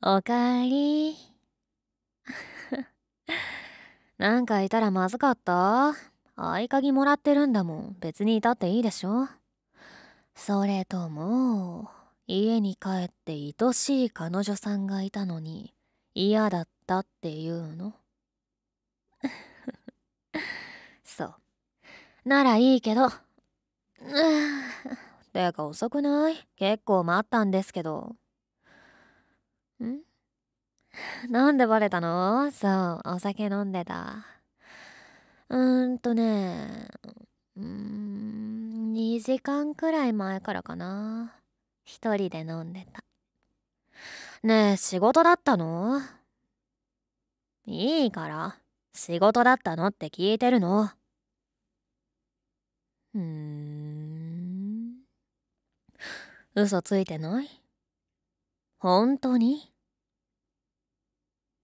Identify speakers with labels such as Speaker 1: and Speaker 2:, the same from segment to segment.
Speaker 1: おかえり。なんかいたらまずかった？合鍵もらってるんだもん。別にいたっていいでしょ？それとも、家に帰って愛しい彼女さんがいたのに嫌だったっていうの？そう。ならいいけど。てか遅くない？結構待ったんですけど。ん？なんでバレたの？そう、お酒飲んでた。うーんとね、うーん、2時間くらい前からかな。一人で飲んでた。ねえ、仕事だったの？いいから、仕事だったのって聞いてるの？うーん。嘘ついてない？本当に？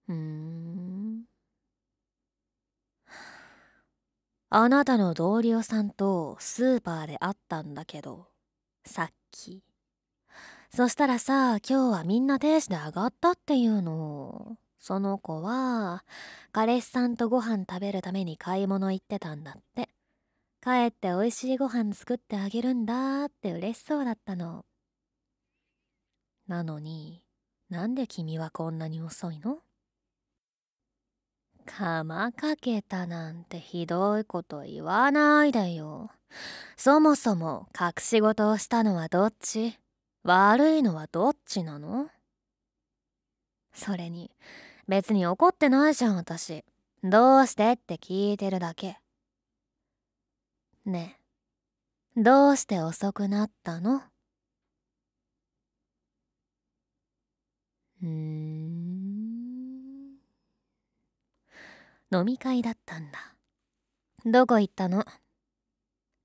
Speaker 1: うん。あなたの同僚さんとスーパーで会ったんだけど、さっき。そしたらさ、今日はみんな定時で上がったっていうの。その子は、彼氏さんとご飯食べるために買い物行ってたんだって。帰って美味しいご飯作ってあげるんだって嬉しそうだったの。なのに、なんで君はこんなに遅いの？釜かけたなんてひどいこと言わないでよ。そもそも隠し事をしたのはどっち？悪いのはどっちなの？それに、別に怒ってないじゃん私。どうしてって聞いてるだけ。ねえ、どうして遅くなったの？うん。飲み会だったんだ。どこ行ったの？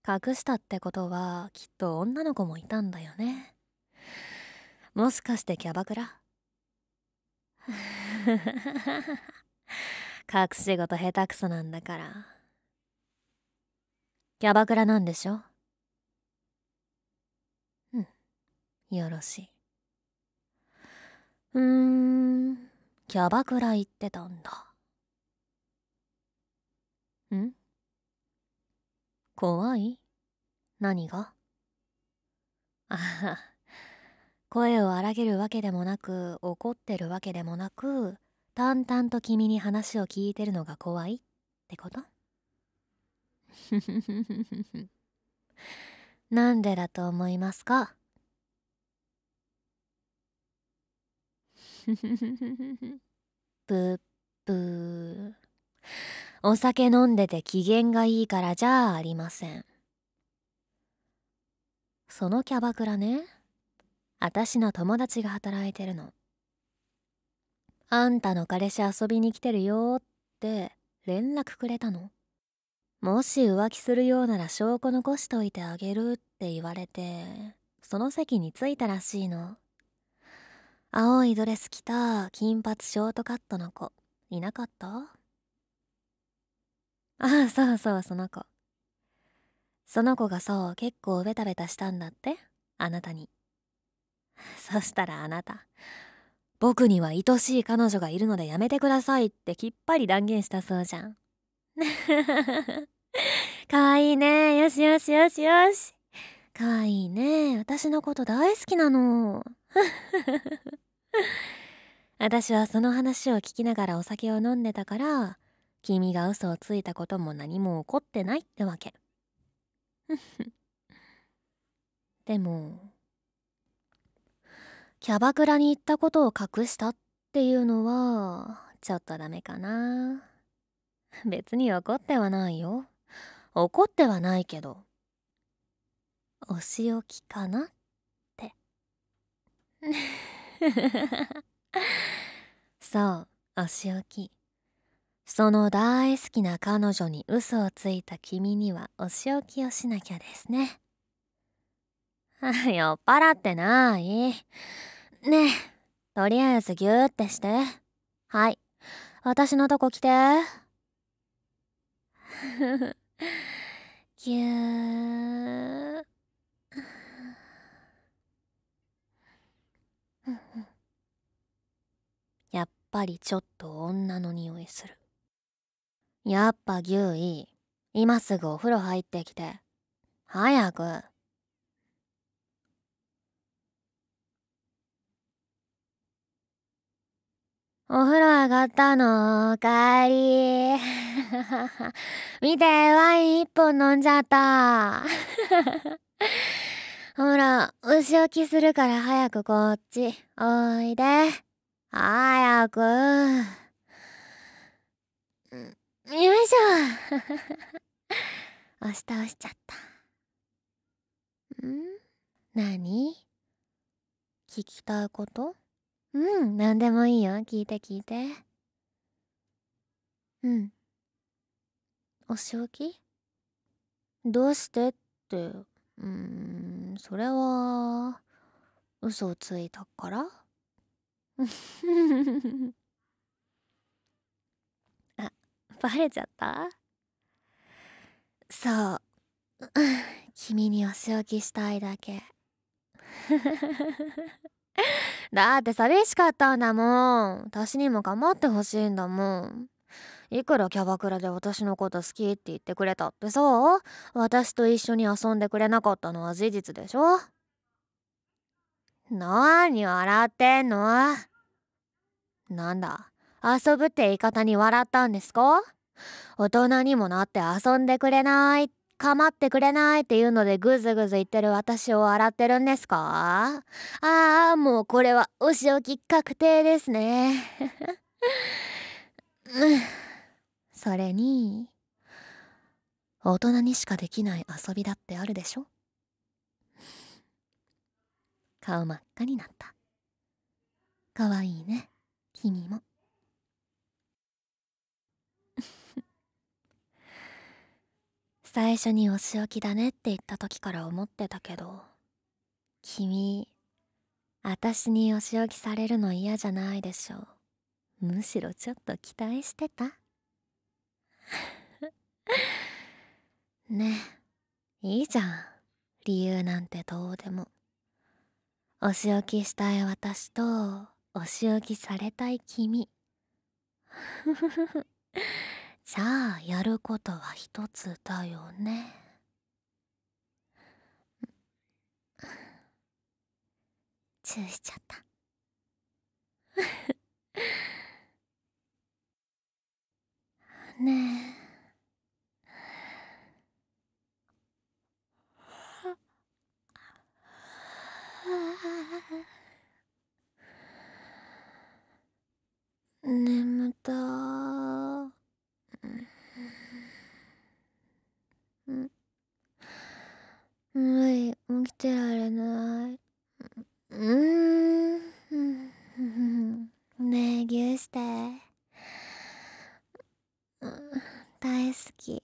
Speaker 1: 隠したってことはきっと女の子もいたんだよね。もしかしてキャバクラ？隠し事下手くそなんだから。キャバクラなんでしょ？うん、よろしい。うーん、キャバクラ行ってたんだ。ん？怖い？何が？あ は声を荒げるわけでもなく怒ってるわけでもなく淡々と君に話を聞いてるのが怖い？ってこと？なんでだと思いますか？ぷっぷー。お酒飲んでて機嫌がいいからじゃあありません。そのキャバクラね。あたしの友達が働いてるの。あんたの彼氏遊びに来てるよって連絡くれたの。もし浮気するようなら証拠残しといてあげるって言われてその席に着いたらしいの。青いドレス着た金髪ショートカットの子。いなかった？ああそうそうその子。その子がそう結構ベタベタしたんだって？あなたに。そしたらあなた。僕には愛しい彼女がいるのでやめてくださいってきっぱり断言したそうじゃん。かわいいね。よしよしよしよし。かわいいね。私のこと大好きなの。私はその話を聞きながらお酒を飲んでたから君が嘘をついたことも何も起こってないってわけ。でもキャバクラに行ったことを隠したっていうのはちょっとダメかな。別に怒ってはないよ。怒ってはないけどお仕置きかなって。そうお仕置きその大好きな彼女に嘘をついた君にはお仕置きをしなきゃですね 酔っ払ってない？ねえ、とりあえずギューってして。はい。私のとこ来て。ぎゅー。ぱりちょっと女の匂いする。やっぱ牛医今すぐお風呂入ってきて。早く。お風呂上がったのおかえり。見てワイン一本飲んじゃった。ほら牛置きするから早くこっちおいで。早く。よいしょ。押し倒しちゃった。ん？何？聞きたいこと？うん、なんでもいいよ。聞いて聞いて。うん。お仕置き？どうしてって、うーん、それは、嘘をついたから？あ、バレちゃった？そう。君にお仕置きしたいだけ。だって寂しかったんだもん。私にも構ってほしいんだもん。いくらキャバクラで私のこと好きって言ってくれたってさ。私と一緒に遊んでくれなかったのは事実でしょ？なーに笑ってんの？なんだ？遊ぶって言い方に笑ったんですか？大人にもなって遊んでくれない構ってくれないっていうのでぐずぐず言ってる私を笑ってるんですか？ああ、もうこれはお仕置き確定ですね。それに、大人にしかできない遊びだってあるでしょ？顔真っ赤になった。かわいいね、君も。最初にお仕置きだねって言った時から思ってたけど君私にお仕置きされるの嫌じゃないでしょう。むしろちょっと期待してた。ねいいじゃん。理由なんてどうでも。お仕置きしたい私とお仕置きされたい君 じゃあやることは一つだよね。チューしちゃった。ねえ。眠た無理起きてられないうんねえぎゅうして。大好き。